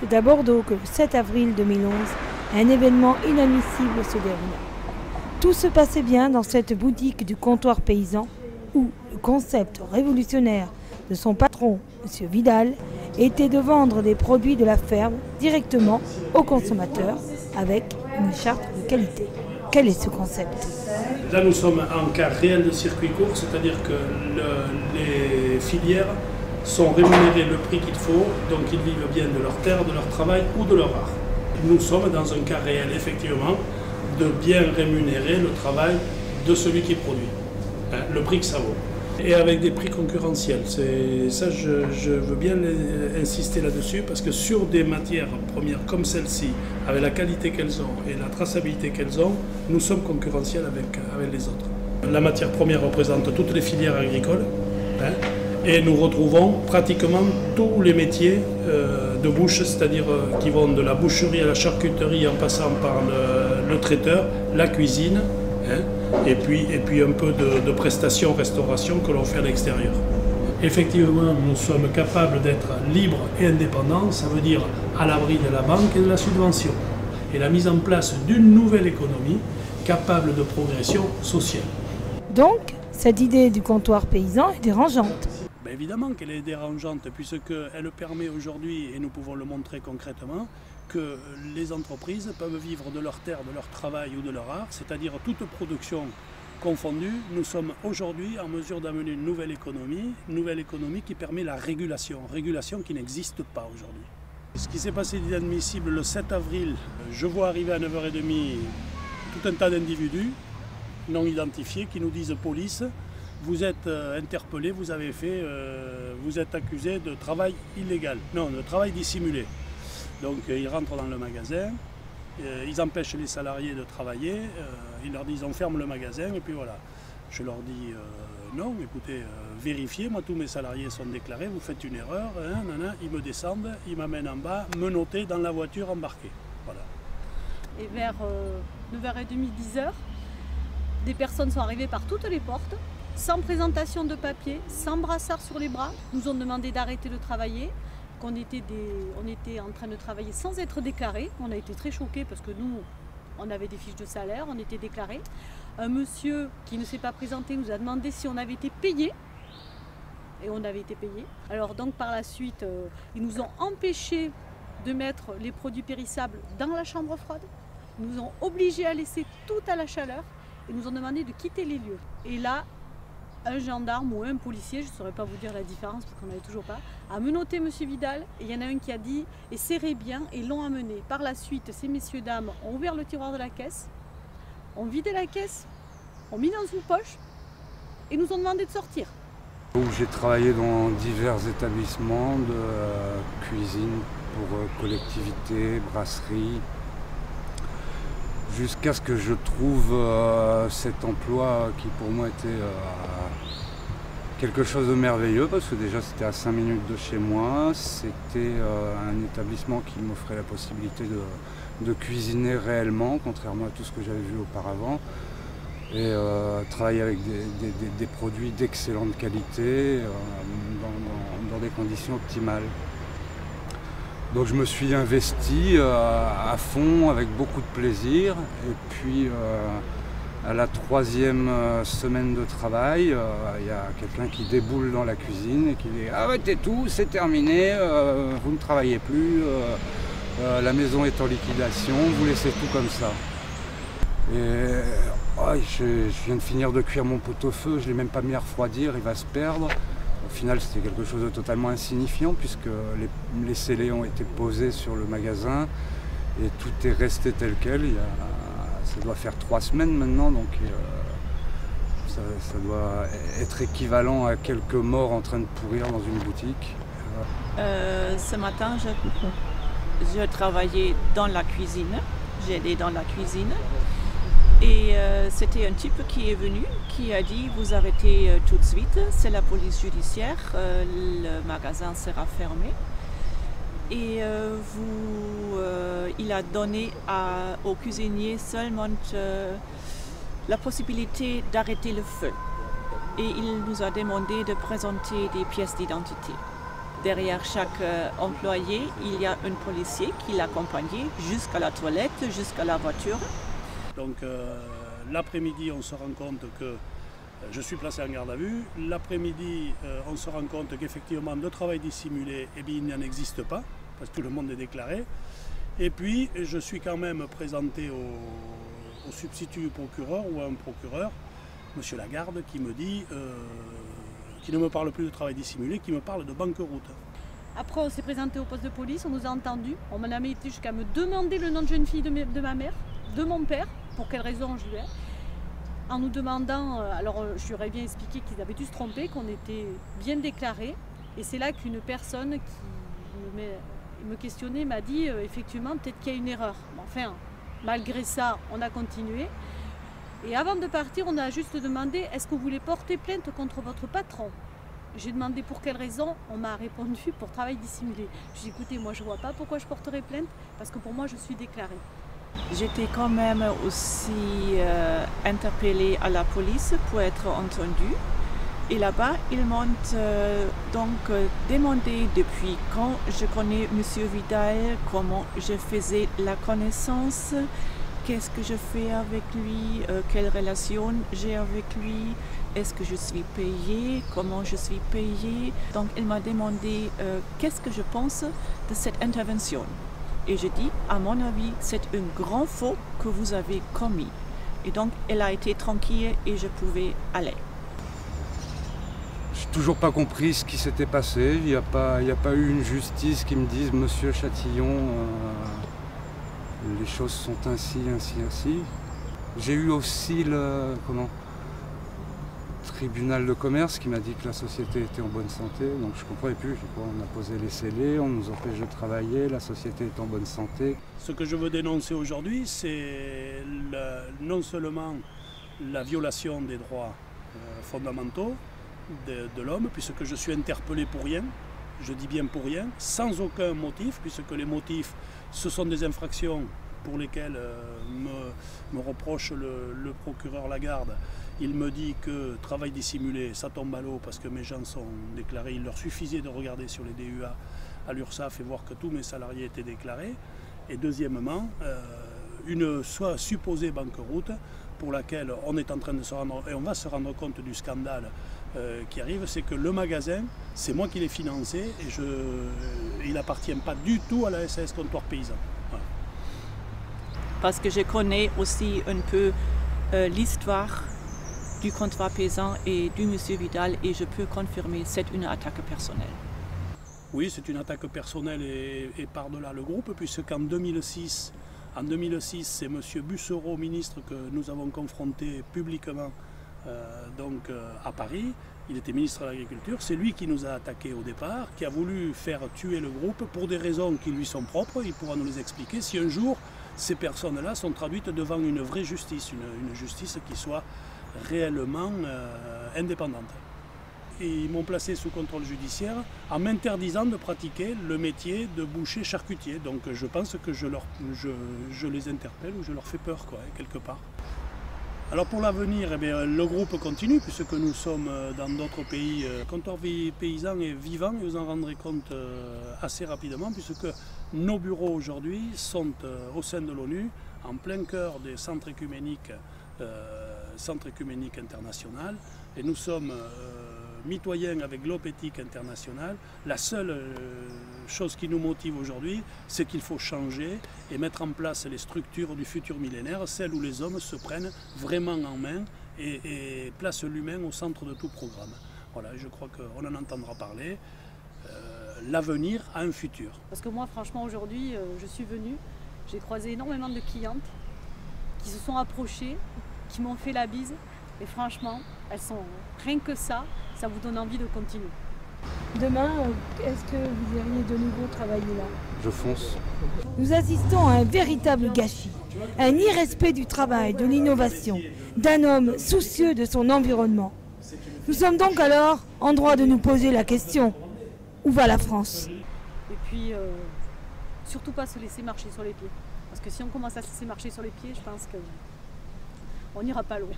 C'est à Bordeaux que le 7 avril 2011, un événement inadmissible se déroula. Tout se passait bien dans cette boutique du comptoir paysan où le concept révolutionnaire de son patron, M. Vidal, était de vendre des produits de la ferme directement aux consommateurs avec une charte de qualité. Quel est ce concept? Là, nous sommes en cas réel de circuit court, c'est-à-dire que les filières sont rémunérées le prix qu'il faut, donc ils vivent bien de leur terre, de leur travail ou de leur art. Nous sommes dans un cas réel, effectivement, de bien rémunérer le travail de celui qui produit, hein, le prix que ça vaut et avec des prix concurrentiels. Ça, je, veux bien insister là-dessus parce que sur des matières premières comme celle-ci, avec la qualité qu'elles ont et la traçabilité qu'elles ont, nous sommes concurrentiels avec, avec les autres. La matière première représente toutes les filières agricoles hein, et nous retrouvons pratiquement tous les métiers euh, de bouche, c'est-à-dire euh, qui vont de la boucherie à la charcuterie en passant par le, traiteur, la cuisine. Hein, et puis, et puis un peu de, prestations, restauration que l'on fait à l'extérieur. Effectivement, nous sommes capables d'être libres et indépendants, ça veut dire à l'abri de la banque et de la subvention, et la mise en place d'une nouvelle économie capable de progression sociale. Donc, cette idée du comptoir paysan est dérangeante. Évidemment qu'elle est dérangeante, puisqu'elle permet aujourd'hui, et nous pouvons le montrer concrètement, que les entreprises peuvent vivre de leur terre, de leur travail ou de leur art, c'est-à-dire toute production confondue. Nous sommes aujourd'hui en mesure d'amener une nouvelle économie, une nouvelle économie qui permet la régulation, régulation qui n'existe pas aujourd'hui. Ce qui s'est passé d'inadmissible le 7 avril, je vois arriver à 9h30 tout un tas d'individus non identifiés qui nous disent police, vous êtes euh, interpellé, vous avez fait, euh, vous êtes accusé de travail illégal, non, de travail dissimulé. Donc euh, ils rentrent dans le magasin, ils empêchent les salariés de travailler, ils leur disent on ferme le magasin et puis voilà. Je leur dis non, écoutez, vérifiez, moi tous mes salariés sont déclarés, vous faites une erreur, hein, ils me descendent, ils m'amènent en bas, menottés dans la voiture embarquée. Voilà. Et vers 9h30, 10h, des personnes sont arrivées par toutes les portes, sans présentation de papier, sans brassard sur les bras, nous ont demandé d'arrêter de travailler qu'on était, on était en train de travailler sans être déclarés. On a été très choqués parce que nous, on avait des fiches de salaire, on était déclarés. Un monsieur qui ne s'est pas présenté nous a demandé si on avait été payé. Et on avait été payé. Alors donc par la suite, euh, ils nous ont empêchés de mettre les produits périssables dans la chambre froide. Ils nous ont obligés à laisser tout à la chaleur et nous ont demandé de quitter les lieux. Et là, un gendarme ou un policier, je ne saurais pas vous dire la différence parce qu'on n'avait toujours pas, a menotté M. Vidal et il y en a un qui a dit et serré bien et l'ont amené. Par la suite, ces messieurs dames ont ouvert le tiroir de la caisse, ont vidé la caisse, ont mis dans une poche et nous ont demandé de sortir. J'ai travaillé dans divers établissements de euh, cuisine pour euh, collectivités, brasseries, jusqu'à ce que je trouve euh, cet emploi qui pour moi était quelque chose de merveilleux parce que déjà c'était à 5 minutes de chez moi, c'était euh, un établissement qui m'offrait la possibilité de, cuisiner réellement, contrairement à tout ce que j'avais vu auparavant, et travailler avec des, produits d'excellente qualité dans des conditions optimales. Donc je me suis investi euh, à fond avec beaucoup de plaisir. Et puis euh, à la troisième euh, semaine de travail, il y a quelqu'un qui déboule dans la cuisine et qui dit arrêtez tout, c'est terminé, vous ne travaillez plus, la maison est en liquidation, vous laissez tout comme ça. Et oh, je, je, viens de finir de cuire mon pot-au-feu, je ne l'ai même pas mis à refroidir, il va se perdre. Au final, c'était quelque chose de totalement insignifiant puisque les, scellés ont été posés sur le magasin et tout est resté tel quel. Ça doit faire trois semaines maintenant, donc euh, ça, doit être équivalent à quelques morts en train de pourrir dans une boutique. Euh, ce matin, je, travaillais dans la cuisine. J'ai aidé dans la cuisine. Et euh, c'était un type qui est venu, qui a dit vous arrêtez tout de suite, c'est la police judiciaire, le magasin sera fermé. Et vous, il a donné à, au cuisinier seulement la possibilité d'arrêter le feu. Et il nous a demandé de présenter des pièces d'identité. Derrière chaque euh, employé, il y a un policier qui l'accompagnait jusqu'à la toilette, jusqu'à la voiture. Donc euh, l'après-midi, on se rend compte que euh, je suis placé en garde à vue. L'après-midi, on se rend compte qu'effectivement, de travail dissimulé, eh bien, il n'en existe pas, parce que tout le monde est déclaré. Et puis, je suis quand même présenté au, au substitut procureur ou à un procureur, M. Lagarde, qui me dit qui ne me parle plus de travail dissimulé, qui me parle de banqueroute. Après, on s'est présenté au poste de police, on nous a entendus. On m'en a mis jusqu'à me demander le nom de jeune fille de, ma mère, de mon père, pour quelle raison je lui ai. En nous demandant, euh, alors euh, je leur ai bien expliqué qu'ils avaient dû se tromper, qu'on était bien déclarés. Et c'est là qu'une personne qui me, questionnait m'a dit euh, effectivement, peut-être qu'il y a une erreur. Enfin, malgré ça, on a continué. Et avant de partir, on a juste demandé est-ce que vous voulez porter plainte contre votre patron? J'ai demandé pour quelle raison. On m'a répondu pour travail dissimulé. J'ai dit écoutez, moi je ne vois pas pourquoi je porterai plainte parce que pour moi je suis déclarée. J'étais quand même aussi euh, interpellée à la police pour être entendue. Et là-bas, ils m'ont euh, donc euh, demandé depuis quand je connais M. Vidal, comment je faisais la connaissance, qu'est-ce que je fais avec lui, euh, quelle relation j'ai avec lui, est-ce que je suis payée, comment je suis payée. Donc il m'a demandé euh, qu'est-ce que je pense de cette intervention. Et je dis, à mon avis, c'est un grand faux que vous avez commis. Et donc elle a été tranquille et je pouvais aller. Je n'ai toujours pas compris ce qui s'était passé. Il n'y a, pas, a pas eu une justice qui me dise, Monsieur Chatillon, euh, les choses sont ainsi, ainsi, ainsi. J'ai eu aussi le comment, tribunal de commerce qui m'a dit que la société était en bonne santé, donc je comprenais plus. on a posé les scellés, on nous empêche de travailler, la société est en bonne santé. Ce que je veux dénoncer aujourd'hui, c'est non seulement la violation des droits euh, fondamentaux de, l'homme, puisque je suis interpellé pour rien, je dis bien pour rien, sans aucun motif, puisque les motifs, ce sont des infractions pour lesquelles euh, me, reproche le, procureur Lagarde. Il me dit que travail dissimulé, ça tombe à l'eau parce que mes gens sont déclarés. Il leur suffisait de regarder sur les DUA à l'URSSAF et voir que tous mes salariés étaient déclarés. Et deuxièmement, euh, une soit supposée banqueroute pour laquelle on est en train de se rendre, et on va se rendre compte du scandale euh, qui arrive, c'est que le magasin, c'est moi qui l'ai financé et je, il n'appartient pas du tout à la SAS Comptoir Paysan. Parce que je connais aussi un peu euh, l'histoire du comptoir paysan et du monsieur Vidal et je peux confirmer c'est une attaque personnelle. Oui, c'est une attaque personnelle et, et par-delà le groupe, puisqu'en 2006, en 2006, c'est M. Bussereau, ministre, que nous avons confronté publiquement donc, euh, à Paris. Il était ministre de l'Agriculture. C'est lui qui nous a attaqués au départ, qui a voulu faire tuer le groupe pour des raisons qui lui sont propres. Il pourra nous les expliquer si un jour ces personnes-là sont traduites devant une vraie justice, une, justice qui soit réellement euh, indépendante. Ils m'ont placé sous contrôle judiciaire en m'interdisant de pratiquer le métier de boucher charcutier. Donc je pense que je, je, les interpelle ou je leur fais peur, quoi, quelque part. Alors pour l'avenir, eh le groupe continue puisque nous sommes euh, dans d'autres pays. Le euh, comptoir paysan est vivant et vous en rendrez compte euh, assez rapidement puisque nos bureaux aujourd'hui sont au sein de l'ONU, en plein cœur des centres écuméniques, international et nous sommes mitoyens avec l'Opétique internationale. La seule chose qui nous motive aujourd'hui, c'est qu'il faut changer et mettre en place les structures du futur millénaire, celles où les hommes se prennent vraiment en main et, placent l'humain au centre de tout programme. Voilà, je crois qu'on en entendra parler. Euh, l'avenir a un futur. Parce que moi, franchement, aujourd'hui, euh, je suis venue, j'ai croisé énormément de clientes qui se sont approchées, qui m'ont fait la bise. Et franchement, elles sont rien que ça, ça vous donne envie de continuer. Demain, euh, est-ce que vous iriez de nouveau travailler là? Je fonce. Nous assistons à un véritable gâchis, un irrespect du travail, de l'innovation, d'un homme soucieux de son environnement. Nous sommes donc alors en droit de nous poser la question, où va la France? Et puis, euh, surtout pas se laisser marcher sur les pieds. Parce que si on commence à se laisser marcher sur les pieds, je pense qu'on n'ira pas loin.